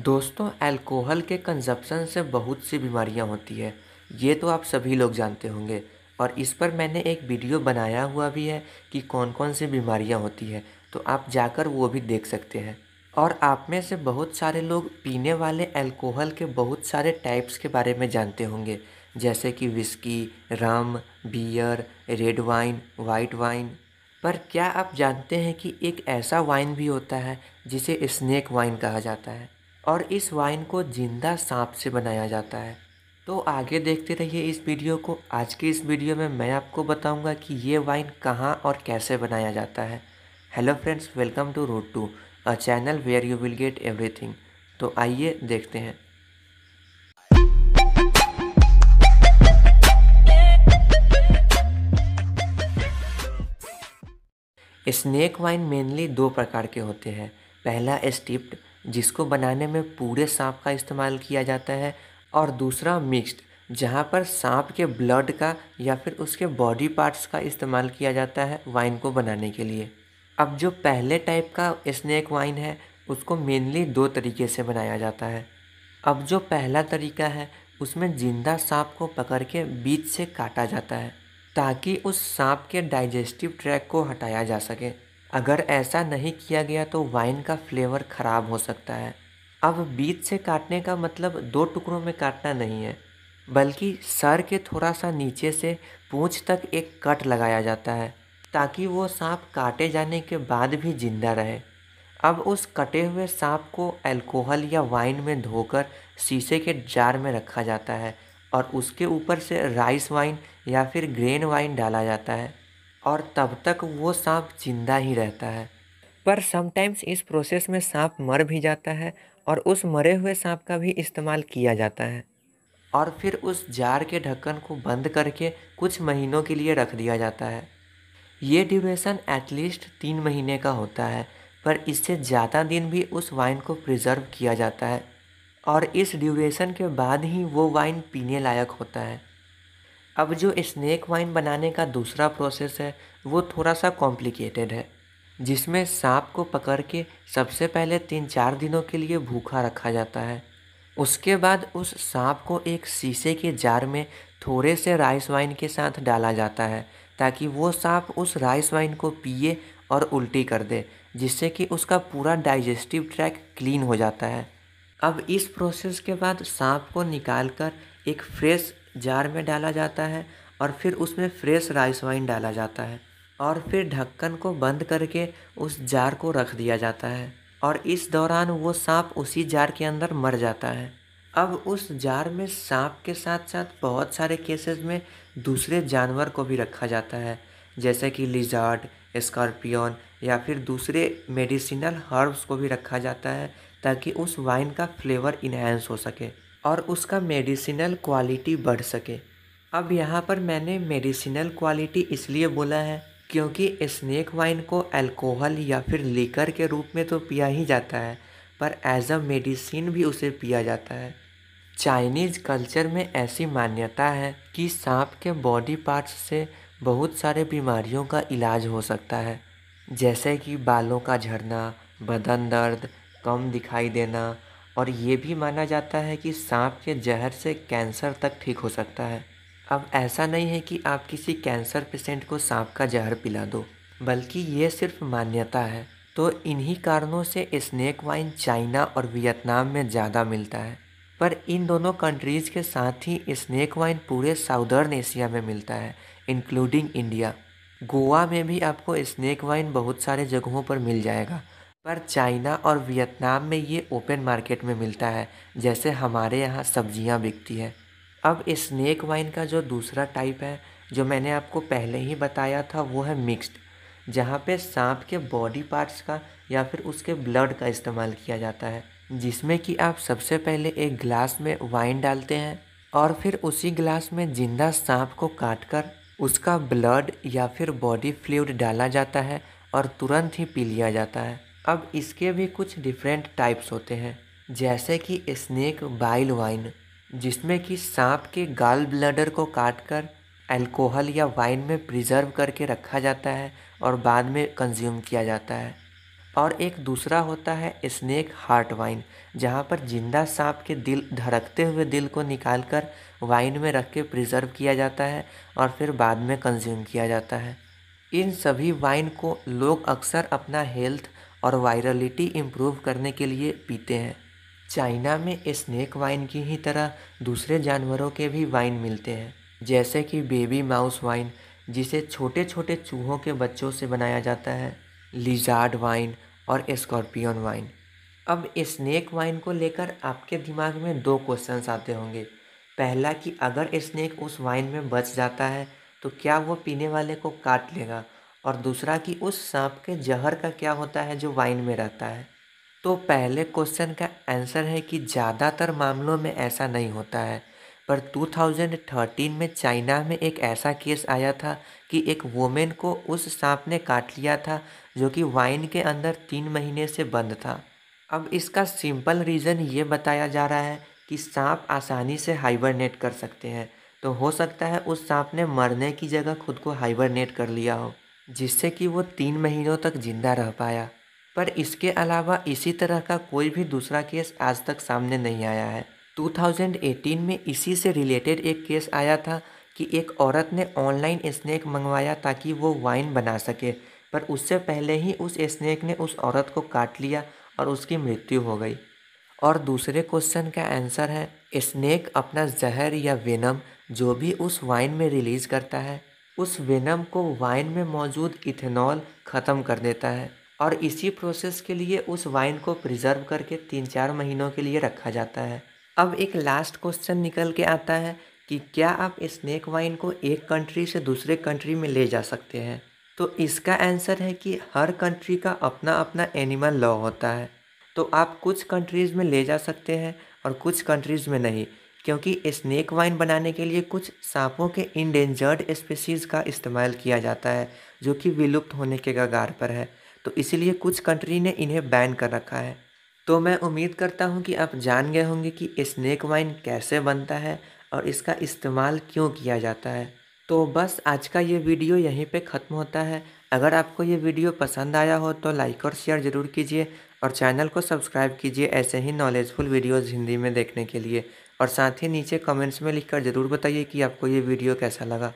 दोस्तों अल्कोहल के कंजप्शन से बहुत सी बीमारियाँ होती है। ये तो आप सभी लोग जानते होंगे। और इस पर मैंने एक वीडियो बनाया हुआ भी है कि कौन कौन सी बीमारियाँ होती है। तो आप जाकर वो भी देख सकते हैं। और आप में से बहुत सारे लोग पीने वाले अल्कोहल के बहुत सारे टाइप्स के बारे में जानते होंगे। जैसे कि whisky rum beer red wine white wine पर क्या आप जानते हैं कि एक ऐसा वाइन भी होता है जिसे स्नैक वाइन कहा जाता है? और इस वाइन को ज़िंदा सांप से बनाया जाता है। तो आगे देखते रहिए इस वीडियो को। आज के इस वीडियो में मैं आपको बताऊँगा कि ये वाइन कहाँ और कैसे बनाया जाता है। Hello friends, welcome to root to, a channel where you will get everything. तो आइए देखते हैं। स्नेक वाइन मेनली दो प्रकार के होते हैं। पहला स्टिप्ड जिसको बनाने में पूरे सांप का इस्तेमाल किया जाता है और दूसरा मिक्स्ड जहाँ पर सांप के ब्लड का या फिर उसके बॉडी पार्ट्स का इस्तेमाल किया जाता है वाइन को बनाने के लिए। अब जो पहले टाइप का स्नैक वाइन है, उसको मेनली दो तरीके से बनाया जाता है। अब जो पहला तरीका है, उसमें ज़िंदा सांप को पकड़ के बीच से काटा जाता है, ताकि उस सांप के डाइजेस्टिव ट्रैक को हटाया जा सके। अगर ऐसा नहीं किया गया तो वाइन का फ्लेवर ख़राब हो सकता है। अब बीच से काटने का मतलब दो टुकड़ों में काटना नहीं है, बल्कि सर के थोड़ा सा नीचे से पूँछ तक एक कट लगाया जाता है, ताकि वो सांप काटे जाने के बाद भी ज़िंदा रहे। अब उस कटे हुए सांप को अल्कोहल या वाइन में धोकर शीशे के जार में रखा जाता है और उसके ऊपर से राइस वाइन या फिर ग्रेन वाइन डाला जाता है। और तब तक वो सांप ज़िंदा ही रहता है। पर समटाइम्स इस प्रोसेस में सांप मर भी जाता है और उस मरे हुए सांप का भी इस्तेमाल किया जाता है। और फिर उस जार के ढक्कन को बंद करके कुछ महीनों के लिए रख दिया जाता है। ये ड्यूरेशन एटलीस्ट तीन महीने का होता है, पर इससे ज़्यादा दिन भी उस वाइन को प्रिजर्व किया जाता है। और इस ड्यूरेशन के बाद ही वो वाइन पीने लायक होता है। अब जो स्नैक वाइन बनाने का दूसरा प्रोसेस है, वो थोड़ा सा कॉम्प्लिकेटेड है, जिसमें सांप को पकड़ के सबसे पहले तीन चार दिनों के लिए भूखा रखा जाता है। उसके बाद उस सांप को एक शीशे के जार में थोड़े से राइस वाइन के साथ डाला जाता है, ताकि वो सांप उस राइस वाइन को पिए और उल्टी कर दे, जिससे कि उसका पूरा डाइजेस्टिव ट्रैक क्लीन हो जाता है। अब इस प्रोसेस के बाद सांप को निकाल कर एक फ्रेश जार में डाला जाता है और फिर उसमें फ्रेश राइस वाइन डाला जाता है और फिर ढक्कन को बंद करके उस जार को रख दिया जाता है और इस दौरान वो सांप उसी जार के अंदर मर जाता है। अब उस जार में सांप के साथ साथ बहुत सारे केसेस में दूसरे जानवर को भी रखा जाता है, जैसे कि लिजार्ड स्कॉर्पियन या फिर दूसरे मेडिसिनल हर्ब्स को भी रखा जाता है ताकि उस वाइन का फ्लेवर इन्हेंस हो सके। और उसका मेडिसिनल क्वालिटी बढ़ सके। अब यहाँ पर मैंने मेडिसिनल क्वालिटी इसलिए बोला है क्योंकि स्नैक वाइन को अल्कोहल या फिर लीकर के रूप में तो पिया ही जाता है, पर एज अ मेडिसिन भी उसे पिया जाता है। चाइनीज़ कल्चर में ऐसी मान्यता है कि सांप के बॉडी पार्ट्स से बहुत सारे बीमारियों का इलाज हो सकता है, जैसे कि बालों का झड़ना, बदन दर्द, कम दिखाई देना और ये भी माना जाता है कि सांप के जहर से कैंसर तक ठीक हो सकता है। अब ऐसा नहीं है कि आप किसी कैंसर पेशेंट को सांप का जहर पिला दो, बल्कि ये सिर्फ़ मान्यता है। तो इन्हीं कारणों से स्नैक वाइन चाइना और वियतनाम में ज़्यादा मिलता है। पर इन दोनों कंट्रीज़ के साथ ही स्नैक वाइन पूरे साउदर्न एशिया में मिलता है, इंक्लूडिंग इंडिया। गोवा में भी आपको स्नैक वाइन बहुत सारे जगहों पर मिल जाएगा। पर चाइना और वियतनाम में ये ओपन मार्केट में मिलता है, जैसे हमारे यहाँ सब्ज़ियाँ बिकती हैं। अब स्नैक वाइन का जो दूसरा टाइप है, जो मैंने आपको पहले ही बताया था, वो है मिक्स्ड जहाँ पे सांप के बॉडी पार्ट्स का या फिर उसके ब्लड का इस्तेमाल किया जाता है, जिसमें कि आप सबसे पहले एक ग्लास में वाइन डालते हैं और फिर उसी ग्लास में ज़िंदा सांप को काट कर उसका ब्लड या फिर बॉडी फ्लूड डाला जाता है और तुरंत ही पी लिया जाता है। अब इसके भी कुछ डिफरेंट टाइप्स होते हैं, जैसे कि स्नेक बाइल वाइन जिसमें कि सांप के गाल ब्लडर को काट कर अल्कोहल या वाइन में प्रिजर्व करके रखा जाता है और बाद में कंज्यूम किया जाता है। और एक दूसरा होता है स्नेक हार्ट वाइन जहाँ पर ज़िंदा सांप के दिल, धड़कते हुए दिल को निकाल कर वाइन में रख के प्रिजर्व किया जाता है और फिर बाद में कंज्यूम किया जाता है। इन सभी वाइन को लोग अक्सर अपना हेल्थ और वायरलिटी इम्प्रूव करने के लिए पीते हैं। चाइना में स्नैक वाइन की ही तरह दूसरे जानवरों के भी वाइन मिलते हैं, जैसे कि बेबी माउस वाइन, जिसे छोटे छोटे चूहों के बच्चों से बनाया जाता है, लिजार्ड वाइन और स्कॉर्पियन वाइन। अब स्नैक वाइन को लेकर आपके दिमाग में दो क्वेश्चंस आते होंगे। पहला कि अगर स्नैक उस वाइन में बच जाता है तो क्या वो पीने वाले को काट लेगा? और दूसरा कि उस सांप के जहर का क्या होता है जो वाइन में रहता है? तो पहले क्वेश्चन का आंसर है कि ज़्यादातर मामलों में ऐसा नहीं होता है, पर 2013 में चाइना में एक ऐसा केस आया था कि एक वोमेन को उस सांप ने काट लिया था, जो कि वाइन के अंदर तीन महीने से बंद था। अब इसका सिंपल रीज़न ये बताया जा रहा है कि सांप आसानी से हाइबरनेट कर सकते हैं। तो हो सकता है उस सांप ने मरने की जगह खुद को हाइबरनेट कर लिया हो। जिससे कि वो तीन महीनों तक ज़िंदा रह पाया। पर इसके अलावा इसी तरह का कोई भी दूसरा केस आज तक सामने नहीं आया है। 2018 में इसी से रिलेटेड एक केस आया था कि एक औरत ने ऑनलाइन स्नैक मंगवाया ताकि वो वाइन बना सके। पर उससे पहले ही उस स्नैक ने उस औरत को काट लिया और उसकी मृत्यु हो गई। और दूसरे क्वेश्चन का आंसर है, स्नैक अपना जहर या वेनम जो भी उस वाइन में रिलीज़ करता है उस वेनम को वाइन में मौजूद इथेनॉल ख़त्म कर देता है और इसी प्रोसेस के लिए उस वाइन को प्रिजर्व करके तीन चार महीनों के लिए रखा जाता है। अब एक लास्ट क्वेश्चन निकल के आता है कि क्या आप स्नैक वाइन को एक कंट्री से दूसरे कंट्री में ले जा सकते हैं? तो इसका आंसर है कि हर कंट्री का अपना अपना एनिमल लॉ होता है। तो आप कुछ कंट्रीज़ में ले जा सकते हैं और कुछ कंट्रीज़ में नहीं। क्योंकि स्नैक वाइन बनाने के लिए कुछ सांपों के इंडेंजर्ड स्पीसीज़ का इस्तेमाल किया जाता है, जो कि विलुप्त होने के कगार पर है। तो इसीलिए कुछ कंट्री ने इन्हें बैन कर रखा है। तो मैं उम्मीद करता हूँ कि आप जान गए होंगे कि स्नैक वाइन कैसे बनता है और इसका इस्तेमाल क्यों किया जाता है। तो बस आज का ये वीडियो यहीं पे ख़त्म होता है। अगर आपको ये वीडियो पसंद आया हो तो लाइक और शेयर ज़रूर कीजिए और चैनल को सब्सक्राइब कीजिए ऐसे ही नॉलेजफुल वीडियोज़ हिंदी में देखने के लिए। और साथ ही नीचे कमेंट्स में लिखकर ज़रूर बताइए कि आपको ये वीडियो कैसा लगा।